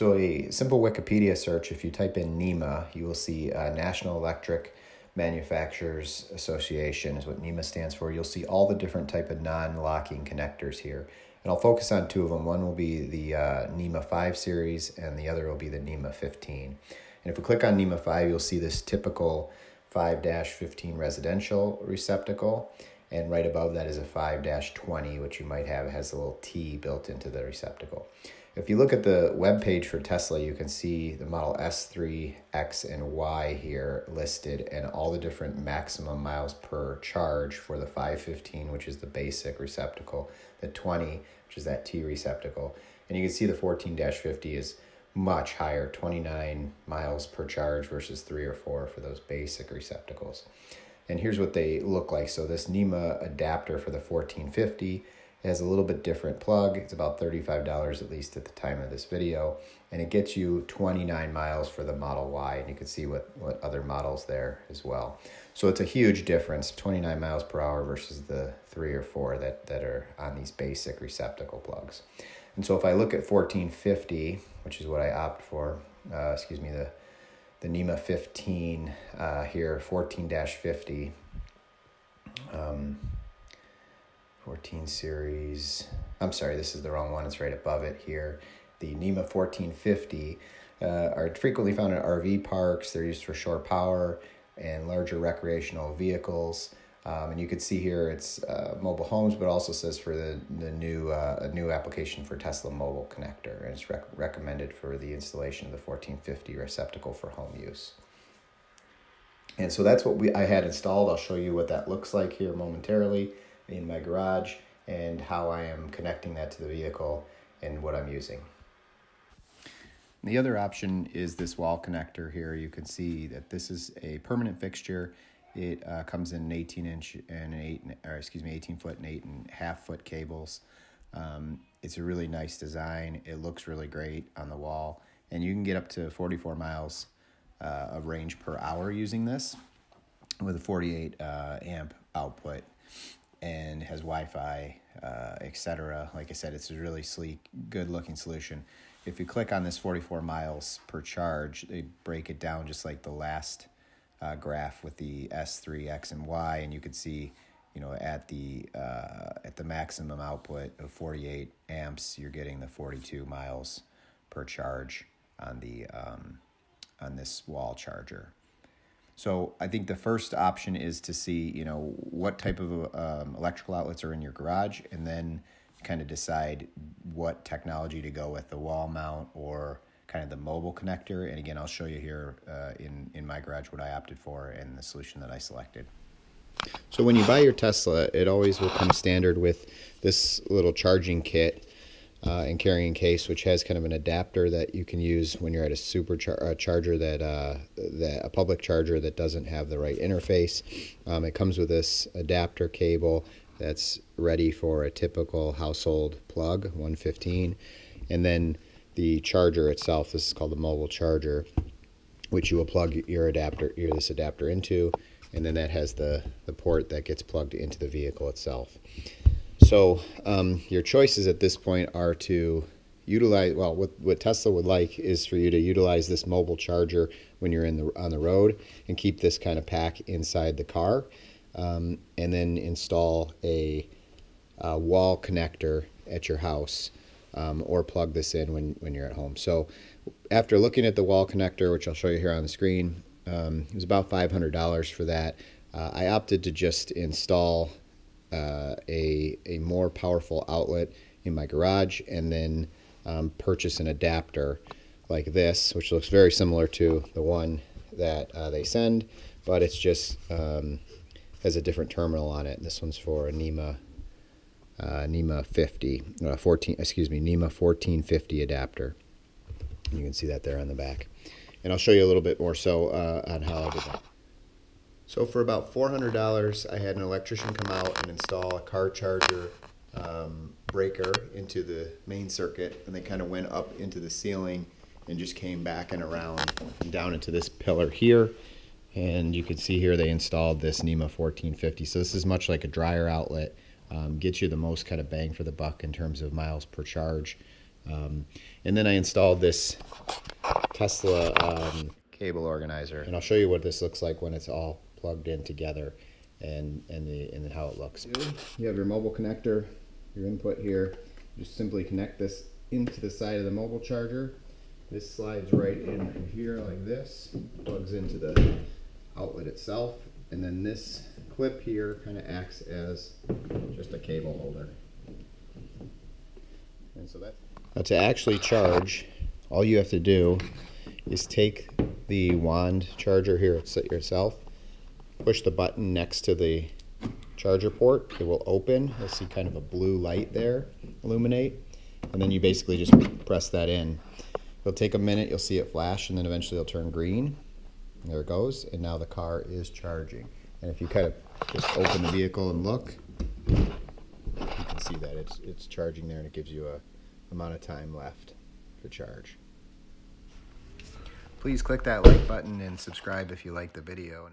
So a simple Wikipedia search, if you type in NEMA, you will see uh, National Electric Manufacturers Association is what NEMA stands for. You'll see all the different type of non-locking connectors here. And I'll focus on two of them. One will be the uh, NEMA 5 series and the other will be the NEMA 15. And if we click on NEMA 5, you'll see this typical 5-15 residential receptacle. And right above that is a 5-20, which you might have has a little T built into the receptacle. If you look at the web page for Tesla, you can see the Model S3, X, and Y here listed and all the different maximum miles per charge for the 515, which is the basic receptacle, the 20, which is that T receptacle. And you can see the 14-50 is much higher, 29 miles per charge versus 3 or 4 for those basic receptacles. And here's what they look like. So this NEMA adapter for the 1450 it has a little bit different plug. It's about $35 at least at the time of this video. And it gets you 29 miles for the Model Y. And you can see what, what other models there as well. So it's a huge difference, 29 miles per hour versus the three or four that, that are on these basic receptacle plugs. And so if I look at 1450, which is what I opt for, uh, excuse me, the, the NEMA 15 uh, here, 14-50, um, 14 series. I'm sorry, this is the wrong one. It's right above it here. The NEMA 1450 uh, are frequently found in RV parks. They're used for shore power and larger recreational vehicles. Um, and you can see here it's uh, mobile homes, but also says for the, the new uh, a new application for Tesla mobile connector, and it's rec- recommended for the installation of the 1450 receptacle for home use. And so that's what we I had installed. I'll show you what that looks like here momentarily in my garage and how I am connecting that to the vehicle and what I'm using. The other option is this wall connector here. You can see that this is a permanent fixture. It uh, comes in an 18 inch and an eight, or excuse me, 18 foot and eight and half foot cables. Um, it's a really nice design. It looks really great on the wall, and you can get up to 44 miles uh, of range per hour using this with a 48 uh, amp output and has Wi-Fi, uh, etc. Like I said, it's a really sleek, good-looking solution. If you click on this 44 miles per charge, they break it down just like the last uh, graph with the S3, X, and Y, and you can see, you know, at the uh, at the maximum output of 48 amps, you're getting the 42 miles per charge on the um, on this wall charger. So I think the first option is to see, you know, what type of um, electrical outlets are in your garage, and then kind of decide what technology to go with, the wall mount or kind of the mobile connector. And again, I'll show you here uh, in in my garage what I opted for and the solution that I selected. So when you buy your Tesla, it always will come standard with this little charging kit uh, and carrying case, which has kind of an adapter that you can use when you're at a super char- charger that uh, that a public charger that doesn't have the right interface. Um, it comes with this adapter cable that's ready for a typical household plug, 115, and then the charger itself. This is called the mobile charger, which you will plug your adapter, your this adapter into, and then that has the the port that gets plugged into the vehicle itself. So um, your choices at this point are to utilize. Well, what, what Tesla would like is for you to utilize this mobile charger when you're in the on the road and keep this kind of pack inside the car, um, and then install a, a, wall connector at your house. Um, or plug this in when, when you're at home. So, after looking at the wall connector, which I'll show you here on the screen, um, it was about $500 for that. Uh, I opted to just install uh, a, a more powerful outlet in my garage and then um, purchase an adapter like this, which looks very similar to the one that uh, they send, but it's just um, has a different terminal on it. This one's for a NEMA uh, NEMA 50, uh, 14, excuse me, NEMA 1450 adapter. You can see that there on the back. And I'll show you a little bit more so uh, on how I did that. So for about $400, I had an electrician come out and install a car charger um, breaker into the main circuit, and they kind of went up into the ceiling and just came back and around and down into this pillar here. And you can see here they installed this NEMA 1450. So this is much like a dryer outlet. Um, gets you the most kind of bang for the buck in terms of miles per charge Um, and then I installed this Tesla um, cable organizer, and I'll show you what this looks like when it's all plugged in together, and and the and how it looks. You have your mobile connector, your input here. Just simply connect this into the side of the mobile charger. This slides right in here like this, plugs into the outlet itself, and then this clip here kind of acts as just a cable holder. And so that. Now to actually charge, all you have to do is take the wand charger here yourself, push the button next to the charger port. It will open. You'll see kind of a blue light there illuminate, and then you basically just press that in. It'll take a minute. You'll see it flash, and then eventually it'll turn green. There it goes, and now the car is charging. And if you kind of just open the vehicle and look, you can see that it's it's charging there, and it gives you a amount of time left to charge. Please click that like button and subscribe if you like the video.